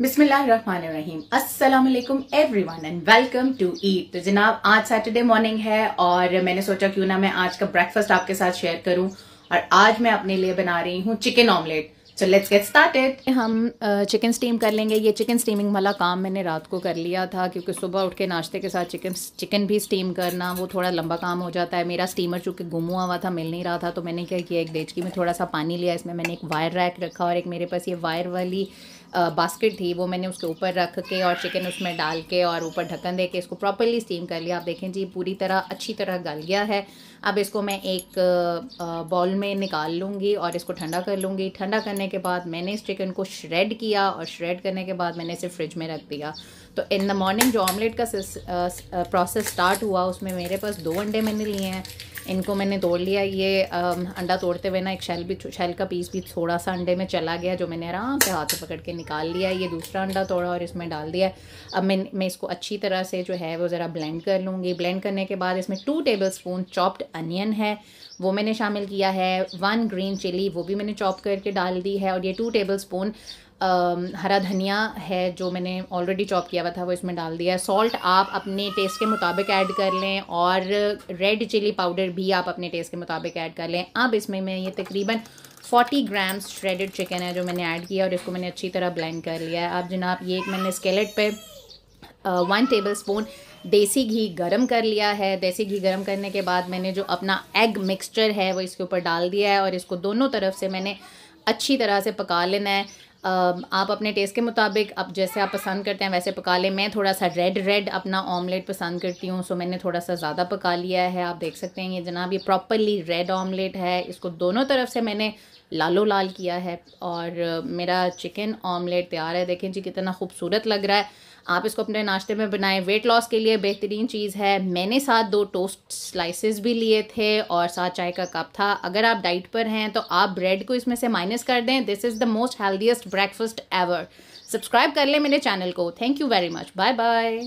बिस्मिल्लाहिर्रहमानिर्रहीम। अस्सलाम वालेकुम everyone and welcome to eat तो जनाब, आज सैटरडे मॉर्निंग है और मैंने सोचा क्यों ना मैं आज का ब्रेकफास्ट आपके साथ शेयर करूँ और आज मैं अपने लिए बना रही हूँ chicken omelette so let's get started हम चिकन स्टीम कर लेंगे। ये चिकन स्टीमिंग वाला काम मैंने रात को कर लिया था क्योंकि सुबह उठ के नाश्ते के साथ चिकन चिकन भी स्टीम करना, वो थोड़ा लंबा काम हो जाता है। मेरा स्टीमर चूँकि गुम हुआ हुआ था, मिल नहीं रहा था तो मैंने क्या किया, एक डेचकी में थोड़ा सा पानी लिया। इसमें मैंने एक वायर रैक रखा और एक मेरे पास ये वायर वाली बास्केट थी, वो मैंने उसके ऊपर रख के और चिकन उसमें डाल के और ऊपर ढक्कन दे के इसको प्रॉपरली स्टीम कर लिया। आप देखें जी, पूरी तरह अच्छी तरह गल गया है। अब इसको मैं एक बॉल में निकाल लूँगी और इसको ठंडा कर लूँगी। ठंडा करने के बाद मैंने इस चिकन को श्रेड किया और श्रेड करने के बाद मैंने इसे फ्रिज में रख दिया। तो इन द मॉर्निंग जो ऑमलेट का प्रोसेस स्टार्ट हुआ, उसमें मेरे पास दो अंडे मैंने लिए हैं। इनको मैंने तोड़ लिया। ये अंडा तोड़ते हुए ना एक शैल भी शैल का पीस भी थोड़ा सा अंडे में चला गया, जो मैंने आराम से हाथ पकड़ के निकाल लिया। ये दूसरा अंडा तोड़ा और इसमें डाल दिया। अब मैं मैं इसको अच्छी तरह से जो है, वो ज़रा ब्लेंड कर लूँगी। ब्लेंड करने के बाद इसमें two tablespoon chopped onion है। वो मैंने शामिल किया है। वन ग्रीन चिली वो भी मैंने चॉप करके डाल दी है। और ये टू टेबल स्पून हरा धनिया है जो मैंने ऑलरेडी चॉप किया हुआ था, वो इसमें डाल दिया है। सॉल्ट आप अपने टेस्ट के मुताबिक ऐड कर लें और रेड चिली पाउडर भी आप अपने टेस्ट के मुताबिक ऐड कर लें। अब इसमें मैं ये तकरीबन 40 ग्राम्स श्रेडेड चिकन है जो मैंने ऐड किया और इसको मैंने अच्छी तरह ब्लेंड कर लिया है। अब जनाब ये एक मैंने स्केलेट पे वन टेबल स्पून देसी घी गरम कर लिया है। देसी घी गरम करने के बाद मैंने जो अपना एग मिक्सचर है, वो इसके ऊपर डाल दिया है और इसको दोनों तरफ़ से मैंने अच्छी तरह से पका लेना है। आप अपने टेस्ट के मुताबिक, अब जैसे आप पसंद करते हैं, वैसे पका लें। मैं थोड़ा सा रेड रेड अपना ऑमलेट पसंद करती हूँ सो मैंने थोड़ा सा ज़्यादा पका लिया है। आप देख सकते हैं, ये जनाब, ये प्रॉपरली रेड ऑमलेट है। इसको दोनों तरफ़ से मैंने लालो लाल किया है और मेरा चिकन ऑमलेट तैयार है। देखें जी, कितना खूबसूरत लग रहा है। आप इसको अपने नाश्ते में बनाएँ। वेट लॉस के लिए बेहतरीन चीज़ है। मैंने साथ दो टोस्ट स्लाइसेस भी लिए थे और साथ चाय का कप था। अगर आप डाइट पर हैं तो आप ब्रेड को इसमें से माइनस कर दें। This is the most healthiest breakfast ever subscribe कर ले मेरे चैनल को. Thank you very much bye bye